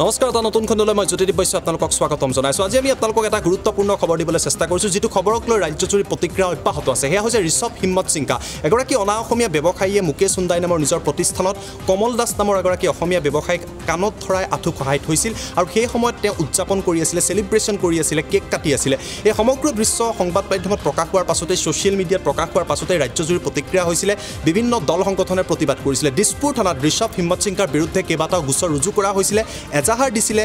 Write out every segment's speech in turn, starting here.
নমস্কাৰ এটা নতুন খণ্ডলৈ মই জ্যোতিদীপ বৈশ্য আপোনালোকক স্বাগতম জনাইছোঁ আজি আমি আপোনালোকক এটা গুৰুত্বপূৰ্ণ খবৰ দিবলৈ চেষ্টা কৰিছোঁ যিটো খবৰক লৈ ৰাজ্যজুৰি প্ৰতিক্ৰিয়া অব্যাহত আছে। সেয়া হৈছে ঋষভ হিম্মত সিংকা এগৰাকী অনা অসমীয়া ব্যৱসায়ীয়ে মুকেশ সুন্দাই নামৰ নিজৰ প্ৰতিষ্ঠানত কমল দাস নামৰ এগৰাকী অসমীয়া ব্যৱসায়ীক কাণত ধৰাই আঁঠু সহায় থৈছিল আৰু সেই সময়ত তেওঁ উদযাপন কৰি আছিলে চেলিব্ৰেশ্যন কৰি আছিলে কেক কাটি আছিলে। এই সমগ্ৰ দৃশ্য সংবাদ মাধ্যমত প্ৰকাশ হোৱাৰ পাছতেই ছ'চিয়েল মিডিয়াত প্ৰকাশ হোৱাৰ পাছতেই ৰাজ্যজুৰি প্ৰতিক্ৰিয়া হৈছিলে। বিভিন্ন দল সংগঠনে প্ৰতিবাদ কৰিছিলে। দিছপুৰ থানাত ঋষভ হিম্মত সিংকাৰ বিৰুদ্ধে কেইবাটাও গোচৰ ৰুজু কৰা হৈছিলে। এজাহাৰ দিছিলে।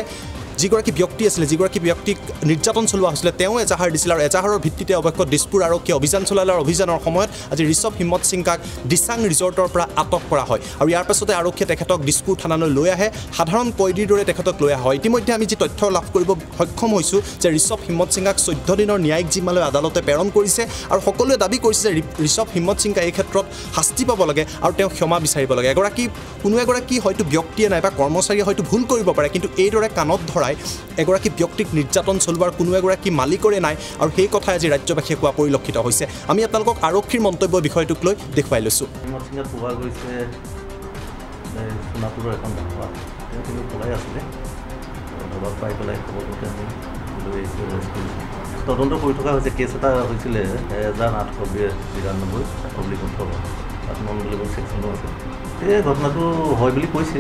যিগৰাকী ব্যক্তি আছিলে যিগৰাকী ব্যক্তিক নিৰ্যাতন চলোৱা হৈছিলে তেওঁ এজাহাৰ দিছিলে আৰু এজাহাৰৰ ভিত্তিতে অৱশ্যে দিছপুৰ আৰক্ষীয়ে অভিযান চলালে আৰু অভিযানৰ সময়ত আজি ঋষভ হিম্মত সিংকাক দিচাং ৰিজৰ্টৰ পৰা আটক কৰা হয়। আৰু ইয়াৰ পাছতে আৰক্ষীয়ে তেখেতক দিছপুৰ থানালৈ লৈ আহে। সাধাৰণ কয়দীৰ দৰে তেখেতক লৈ অহা হয় ইতিমধ্যে আমি যি তথ্য লাভ কৰিব সক্ষম হৈছোঁ যে ঋষভ হিম্মত সিংহাক চৈধ্য দিনৰ ন্যায়িক জিম্মালৈ আদালতে প্ৰেৰণ কৰিছে আৰু সকলোৱে দাবী কৰিছে যে ঋষভ হিম্মত সিংকা এই ক্ষেত্ৰত শাস্তি পাব লাগে আৰু তেওঁ ক্ষমা বিচাৰিব লাগে। এগৰাকী কোনো এগৰাকী হয়তো ব্যক্তিয়ে নাই বা কৰ্মচাৰীয়ে হয়তো ভুল কৰিব পাৰে কিন্তু এইদৰে কাণত ধৰাই এগৰাকী ব্যক্তিক নিৰ্যাতন চলোৱাৰ কোনো এগৰাকী মালিকৰে নাই আৰু সেই কথাই আজি ৰাজ্যবাসীয়ে কোৱা পৰিলক্ষিত হৈছে। আমি আপোনালোকক আৰক্ষীৰ মন্তব্য বিষয়টোক লৈ দেখুৱাই লৈছোঁ। তদন্ত কৰি থকা হৈছে। কেছ এটা হৈছিলে এহেজাৰ আঠশ বিৰান্নব্বৈ পাব্লিক ওঠৰ। তাত নন বেলেগৰ ছেকশ্যনো আছে। এই ঘটনাটো হয় বুলি কৈছে।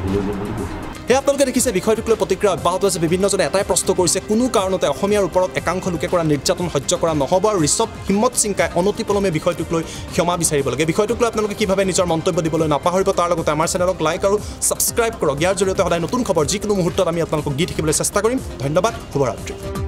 ভুল হৈ গ'ল বুলি কৈছে। সেয়া আপোনালোকে দেখিছে বিষয়টোক লৈ প্ৰতিক্ৰিয়া অব্যাহত আছে বিভিন্নজনে। এটাই প্ৰশ্ন কৰিছে কোনো কাৰণতে অসমীয়াৰ ওপৰত একাংশ লোকে কৰা নিৰ্যাতন সহ্য কৰা নহ'ব আৰু ঋষভ হিম্মত সিংকাই অনতিপলমে বিষয়টোক লৈ ক্ষমা বিচাৰিব লাগে। বিষয়টোক লৈ আপোনালোকে কি ভাবে নিজৰ মন্তব্য দিবলৈ নাপাহৰিব তাৰ লগতে আমাৰ চেনেলক লাইক আৰু ছাবস্ক্ৰাইব কৰক। ইয়াৰ জৰিয়তে সদায় নতুন খবৰ যিকোনো মুহূৰ্তত আমি আপোনালোকক দি থাকিবলৈ চেষ্টা কৰিম। ধন্যবাদ শুভৰাত্ৰি।